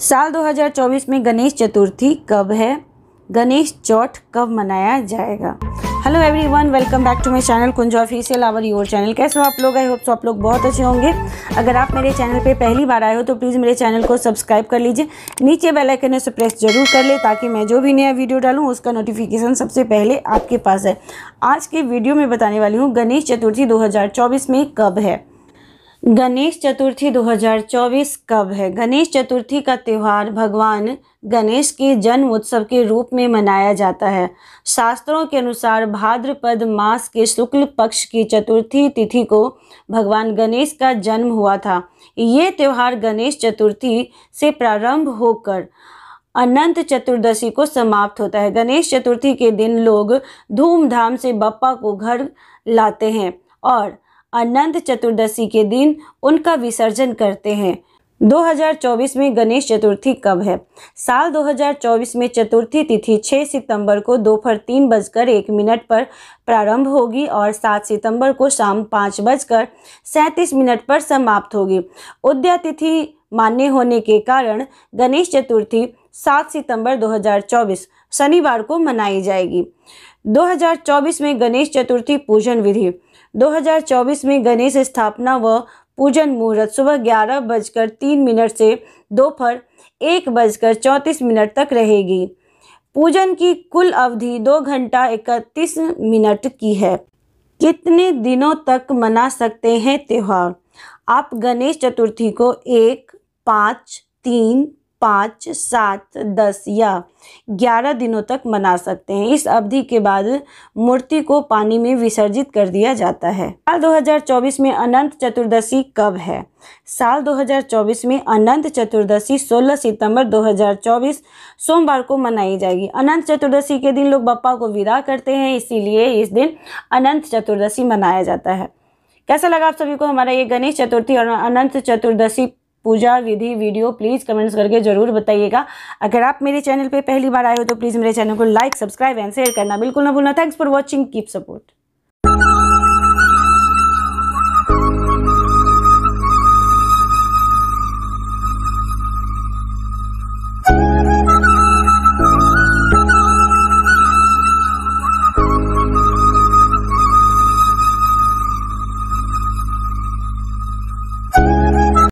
साल 2024 में गणेश चतुर्थी कब है? गणेश चौथ कब मनाया जाएगा? Hello everyone welcome back to my channel Kunj official our your channel कैसे हो आप लोग? आई होप सो आप लोग बहुत अच्छे होंगे। अगर आप मेरे चैनल पे पहली बार आए हो तो प्लीज़ मेरे चैनल को सब्सक्राइब कर लीजिए। नीचे बेल आइकन से प्रेस ज़रूर कर ले, ताकि मैं जो भी नया वीडियो डालूँ, उसका नोटिफिकेशन सबसे पहले आपके पास है। आज के वीडियो में बताने वाली हूँ, गणेश चतुर्थी दो हज़ार चौबीस में कब है? गणेश चतुर्थी 2024 कब है? गणेश चतुर्थी का त्यौहार भगवान गणेश के जन्म उत्सव के रूप में मनाया जाता है। शास्त्रों के अनुसार भाद्रपद मास के शुक्ल पक्ष की चतुर्थी तिथि को भगवान गणेश का जन्म हुआ था। ये त्यौहार गणेश चतुर्थी से प्रारंभ होकर अनंत चतुर्दशी को समाप्त होता है। गणेश चतुर्थी के दिन लोग धूमधाम से बप्पा को घर लाते हैं और अनंत चतुर्दशी के दिन उनका विसर्जन करते हैं। 2024 में गणेश चतुर्थी कब है? साल 2024 में चतुर्थी तिथि 6 सितंबर को दोपहर तीन बजकर एक मिनट पर प्रारंभ होगी और 7 सितंबर को शाम पाँच बजकर सैंतीस मिनट पर समाप्त होगी। उद्या तिथि मान्य होने के कारण गणेश चतुर्थी 7 सितंबर 2024 शनिवार को मनाई जाएगी। 2024 में गणेश चतुर्थी पूजन विधि। 2024 में गणेश स्थापना व पूजन मुहूर्त सुबह ग्यारह बजकर तीन मिनट से दोपहर एक बजकर चौंतीस मिनट तक रहेगी। पूजन की कुल अवधि दो घंटा इकतीस मिनट की है। कितने दिनों तक मना सकते हैं त्यौहार? आप गणेश चतुर्थी को एक, पाँच, तीन पाँच, सात, दस या ग्यारह दिनों तक मना सकते हैं। इस अवधि के बाद मूर्ति को पानी में विसर्जित कर दिया जाता है। साल 2024 में अनंत चतुर्दशी कब है? साल 2024 में अनंत चतुर्दशी 16 सितंबर 2024 सोमवार को मनाई जाएगी। अनंत चतुर्दशी के दिन लोग बप्पा को विदा करते हैं, इसीलिए इस दिन अनंत चतुर्दशी मनाया जाता है। कैसा लगा आप सभी को हमारा ये गणेश चतुर्थी और अनंत चतुर्दशी पूजा विधि वीडियो प्लीज़ कमेंट्स करके ज़रूर बताइएगा। अगर आप मेरे चैनल पे पहली बार आए हो तो प्लीज़ मेरे चैनल को लाइक सब्सक्राइब एंड शेयर करना बिल्कुल ना भूलना। Thanks for watching keep support